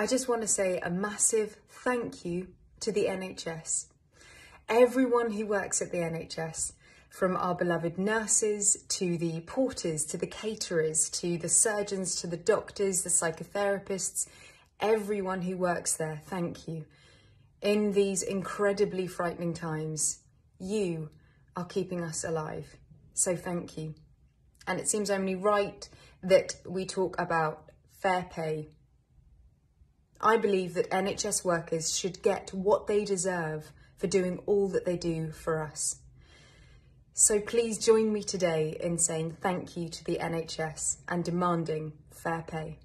I just want to say a massive thank you to the NHS. Everyone who works at the NHS, from our beloved nurses to the porters to the caterers to the surgeons to the doctors, the psychotherapists, everyone who works there, thank you. In these incredibly frightening times, you are keeping us alive. So thank you. And it seems only right that we talk about fair pay. I believe that NHS workers should get what they deserve for doing all that they do for us. So please join me today in saying thank you to the NHS and demanding fair pay.